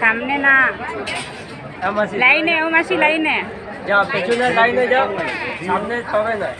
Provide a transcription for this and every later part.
সামনে না লাইনে ও মাসি লাইনে যা পেছনে লাইনে যাও সামনে সবাই না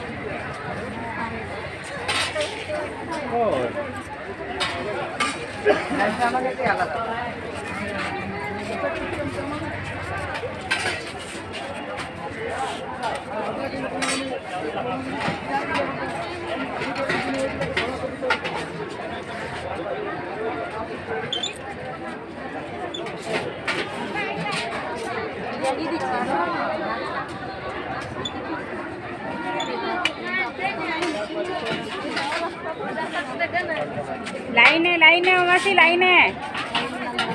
लाइन है लाइन है वहाँ से लाइन है।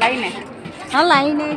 लाइन है। हाँ लाइन है